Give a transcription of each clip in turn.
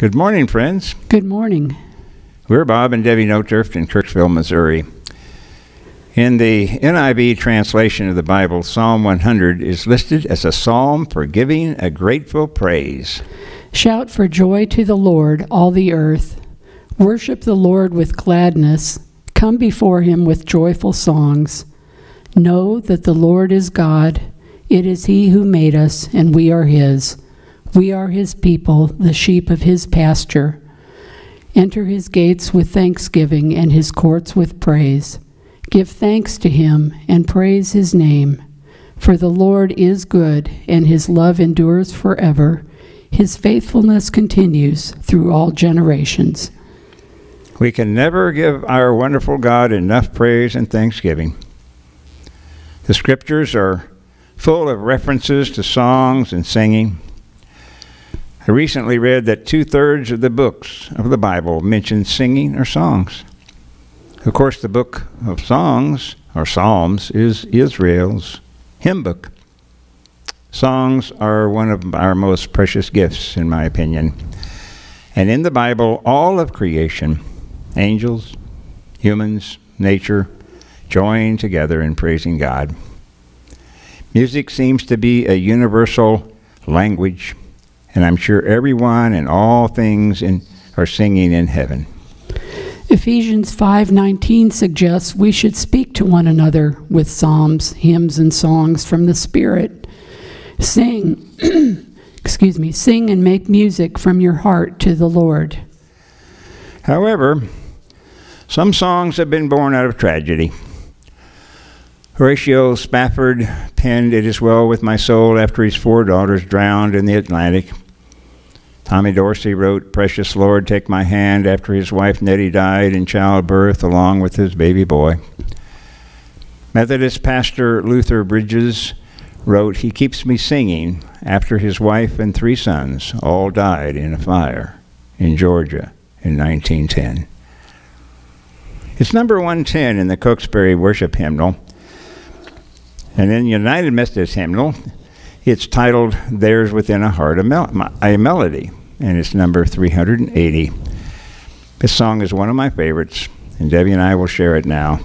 Good morning, friends. Good morning. We're Bob and Debbie Noturft in Kirksville, Missouri. In the NIV translation of the Bible, Psalm 100 is listed as a psalm for giving a grateful praise. Shout for joy to the Lord, all the earth. Worship the Lord with gladness. Come before him with joyful songs. Know that the Lord is God. It is he who made us, and we are his. We are his people, the sheep of his pasture. Enter his gates with thanksgiving and his courts with praise. Give thanks to him and praise his name. For the Lord is good, and his love endures forever. His faithfulness continues through all generations. We can never give our wonderful God enough praise and thanksgiving. The scriptures are full of references to songs and singing. I recently read that two thirds of the books of the Bible mention singing or songs. Of course, the book of songs or psalms is Israel's hymn book. Songs are one of our most precious gifts, in my opinion. And in the Bible, all of creation, angels, humans, nature, join together in praising God. Music seems to be a universal language, and I'm sure everyone and all things in, are singing in heaven. Ephesians 5:19 suggests we should speak to one another with psalms, hymns and songs from the Spirit. Sing, excuse me, sing and make music from your heart to the Lord. However, some songs have been born out of tragedy. Horatio Spafford penned It Is Well With My Soul after his four daughters drowned in the Atlantic. Tommy Dorsey wrote, Precious Lord, take my hand after his wife Nettie died in childbirth along with his baby boy. Methodist pastor Luther Bridges wrote, He keeps me singing after his wife and three sons all died in a fire in Georgia in 1910. It's number 110 in the Cokesbury Worship Hymnal. And in United Methodist Hymnal, it's titled There's Within a Heart a, Mel- a Melody and it's number 380. This song is one of my favorites, and Debbie and I will share it now.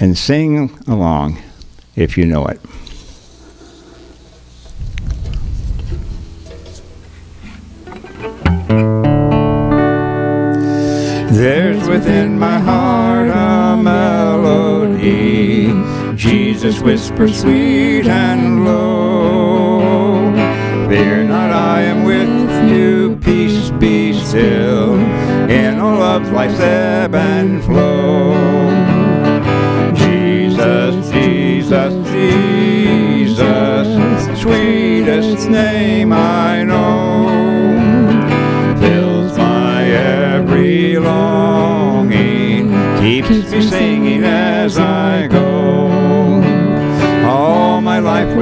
And sing along if you know it. There's within my heart a melody. Jesus whispers sweet and low. Fear not, I am with you, peace be still, in all of life's ebb and flow. Jesus, Jesus, Jesus, sweetest name I know, fills my every longing, keeps me singing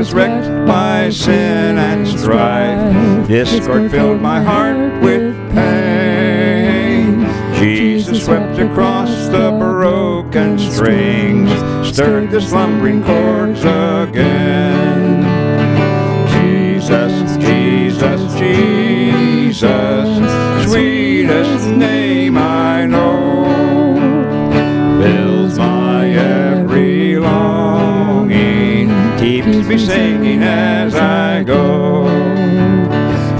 was wrecked by sin and strife. Discord filled my heart with pain. Jesus swept across the broken strings, stirred the slumbering chords me singing as I go.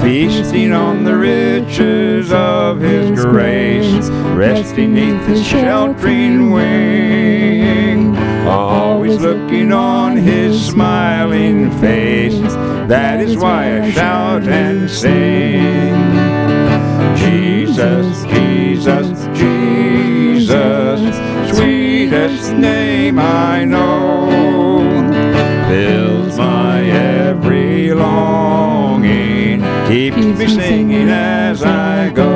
Feasting on the riches of His grace, resting neath His sheltering wing, always looking on His smiling face. That is why I shout and sing. Jesus, Jesus, Jesus, sweetest name I know, keeps me singing as I go.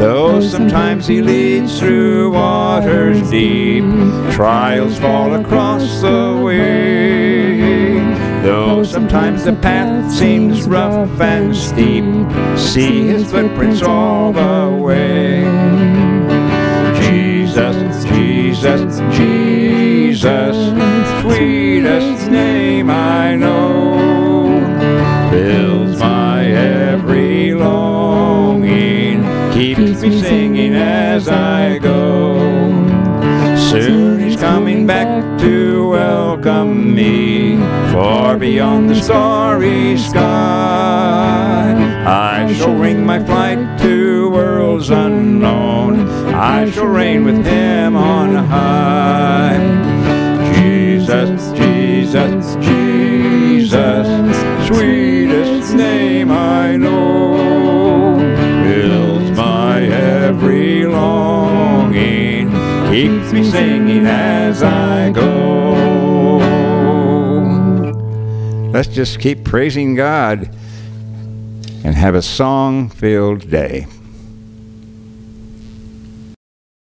Though sometimes he leads through waters deep, trials fall across the way. Though sometimes the path seems rough and steep, see his footprints all the way. Jesus, Jesus, Jesus, sweetest name I know fills my every longing. keeps me singing as I go. Soon he's coming back to welcome me, far beyond the starry sky. I shall ring my flight to worlds unknown. I shall reign with him on high. Keeps me singing as I go. Let's just keep praising God and have a song filled day.